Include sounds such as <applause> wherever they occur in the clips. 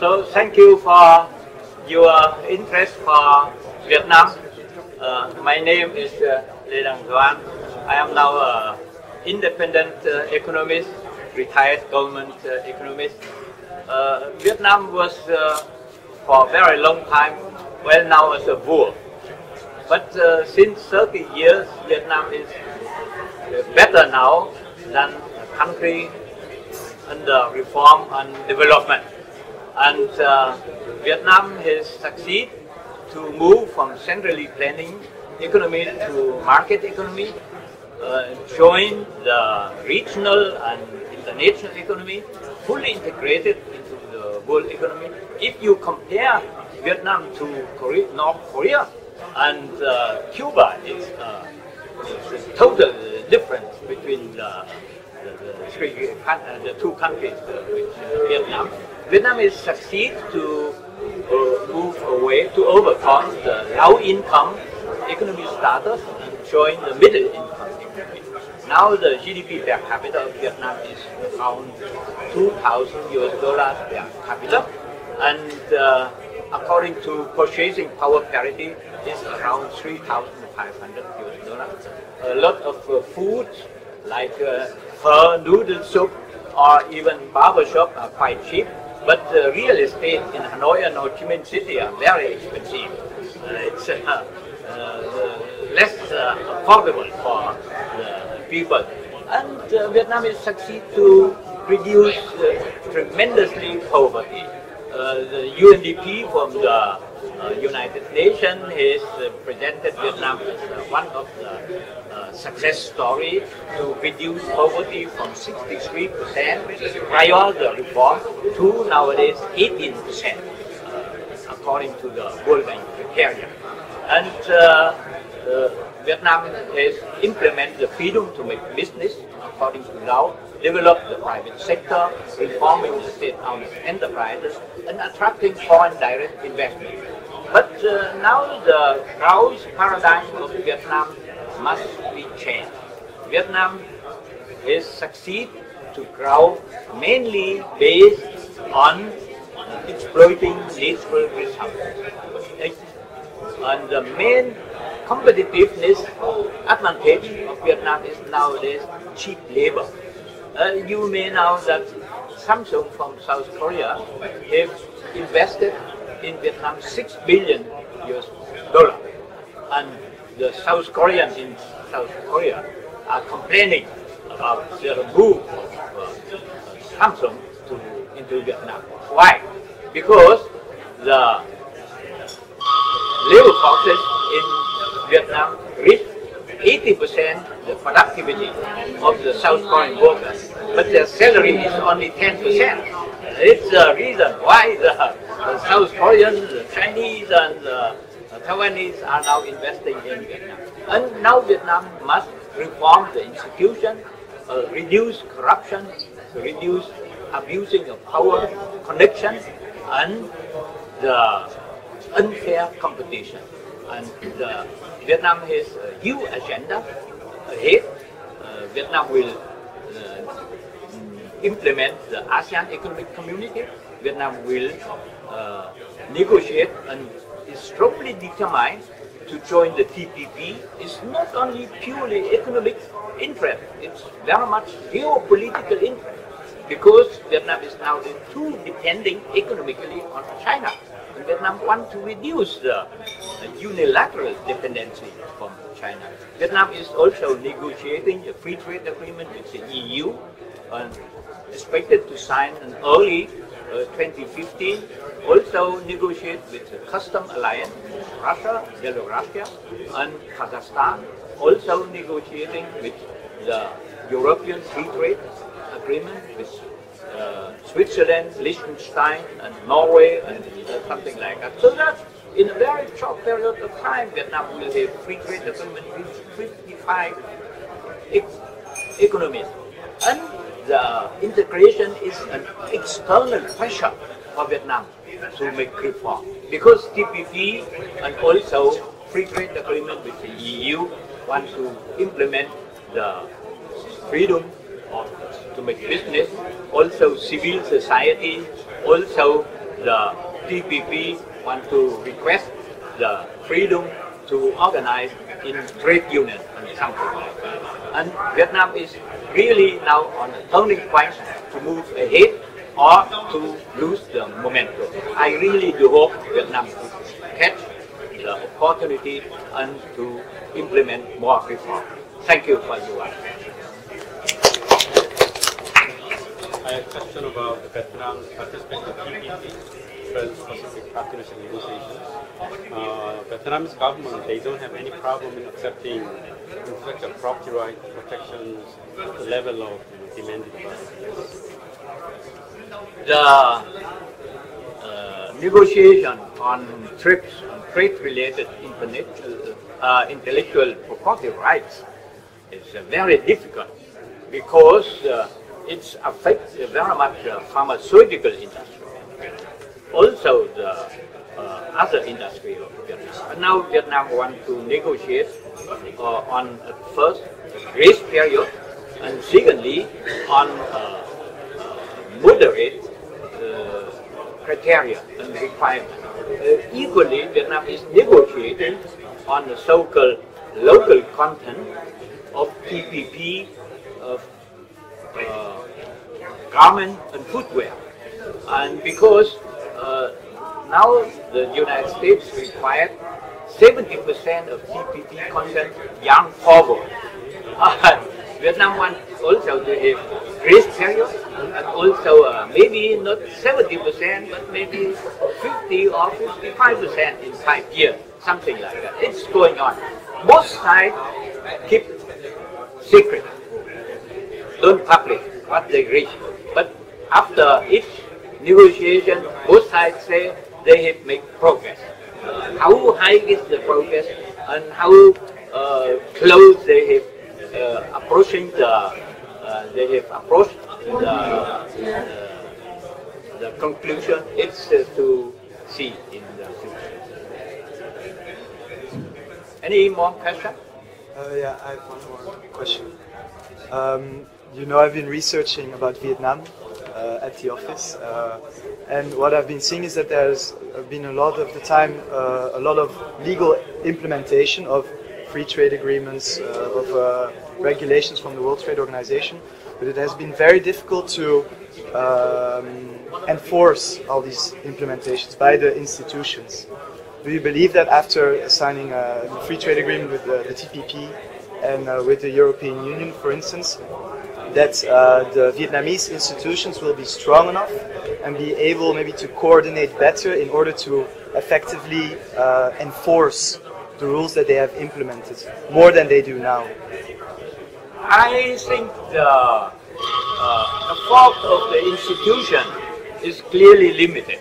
So thank you for your interest for Vietnam. Uh, my name is uh, Lê Đăng Doanh. I am now an independent uh, economist, retired government uh, economist. Uh, Vietnam was uh, for a very long time well known as a bull. But since 30 years, Vietnam is better now than a country under reform and development. And uh, Vietnam has succeeded to move from centrally planning economy to market economy, uh, join the regional and international economy, fully integrated into the world economy. If you compare Vietnam to Korea, North Korea and uh, Cuba, it's, uh, it's a total difference between the, the, the, three, uh, the two countries, uh, which, uh, Vietnam. Vietnam is succeed to uh, move away to overcome the low income economic status and join the middle income economy. Now the GDP per capita of Vietnam is around 2,000 US dollars per capita, and uh, according to purchasing power parity, is around 3,500 US dollars. A lot of uh, food like uh, pho, noodle soup, or even barber shop are quite cheap. But uh, real estate in Hanoi and Ho Chi Minh City are very expensive. Uh, it's uh, uh, less affordable for the people. And Vietnam is succeed to reduce tremendously poverty. the UNDP from the United Nations has uh, presented Vietnam as uh, one of the success stories to reduce poverty from 63% prior to the reform to nowadays 18%, according to the World Bank criteria. And Vietnam has implemented the freedom to make business according to law, develop the private sector, reforming the state-owned enterprises, and attracting foreign direct investment. But uh, now the growth paradigm of Vietnam must be changed. Vietnam is succeeded to grow mainly based on exploiting natural resources. And the main competitiveness advantage of Vietnam is nowadays cheap labor. Uh, you may know that Samsung from South Korea have invested in Vietnam 6 billion US dollar. And the South Koreans in South Korea are complaining about their move of uh, Samsung to, into Vietnam. Why? Because the labor forces in Vietnam reach 80% the productivity of the South Korean workers, but their salary is only 10%. It's the reason why the, the South Koreans, the Chinese, and the Taiwanese are now investing in Vietnam. And now Vietnam must reform the institution, uh, reduce corruption, reduce abusing of power, connection, and the unfair competition. And the, Vietnam has a new agenda ahead. Uh, Vietnam will implement the ASEAN Economic Community, Vietnam will uh, negotiate and is strongly determined to join the TPP. It's not only purely economic interest, it's very much geopolitical interest because Vietnam is now too depending economically on China. And Vietnam wants to reduce the unilateral dependency from China. Vietnam is also negotiating a free trade agreement with the EU and expected to sign an early 2015, also negotiate with the custom alliance, Russia, Belarusia, and Kazakhstan, also negotiating with the European Free Trade Agreement with uh, Switzerland, Liechtenstein, and Norway, and uh, something like that. So that in a very short period of time, Vietnam will have free trade agreement with 55 economies. And the integration is an external pressure for Vietnam to make reform. Because TPP and also free trade agreement with the EU want to implement the freedom of, to make business, also civil society, also the TPP want to request the freedom to organize in trade union and something like that. And Vietnam is really now on a turning point to move ahead or to lose the momentum. I really do hope Vietnam will catch the opportunity and to implement more reform. Thank you for your attention. I have a question about Vietnam's participation in TPP, Trans-Pacific Partnership negotiations. Uh, Vietnam's government, they don't have any problem in accepting intellectual property right protections, the level of you know, demanded by The uh, negotiation on TRIPS, on trade-related intellectual, uh, intellectual property rights is uh, very difficult because uh, it affects very much the pharmaceutical industry, also the uh, other industry of Vietnam. And now Vietnam wants to negotiate uh, on uh, first grace period, and secondly on uh, moderate criteria and requirements. equally, Vietnam is negotiating on the so-called local content of TPP of uh, garment and footwear. And because uh, now the United States required 70% of TPP content yarn forward. <laughs> Vietnam wants also to have grace period and also uh, maybe not 70% but maybe 50 or 55% in five years, something like that. It's going on. Both sides keep secret, don't publish what they reach. But after each negotiation, both sides say they have made progress. Uh, how high is the progress and how uh, close they have uh, approaching the uh, they have approached the, the conclusion. It's to see in the future. Any more questions? Uh, yeah, I have one more question. Um, you know, I've been researching about Vietnam uh, at the office, uh, and what I've been seeing is that there's been a lot of the time uh, a lot of legal implementation of free trade agreements, uh, of uh, regulations from the World Trade Organization, but it has been very difficult to um, enforce all these implementations by the institutions. Do you believe that after signing a free trade agreement with the, the TPP and uh, with the European Union, for instance, that uh, the Vietnamese institutions will be strong enough and be able maybe to coordinate better in order to effectively uh, enforce the rules that they have implemented more than they do now? I think the, uh, the fault of the institution is clearly limited.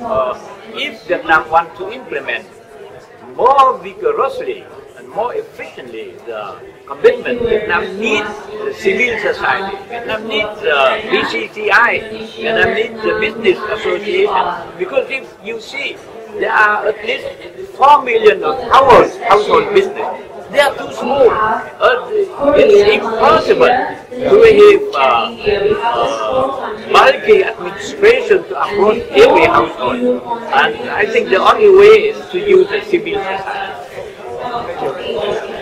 Uh, if Vietnam want to implement more vigorously and more efficiently the commitment. Vietnam needs the civil society. Vietnam needs the VCCI. Vietnam needs the business association. Because if you see, there are at least 4 million of household, household business. They are too small. Uh, it's impossible to have uh, uh, bulky administration to approach every household. And I think the only way is to use a civil society.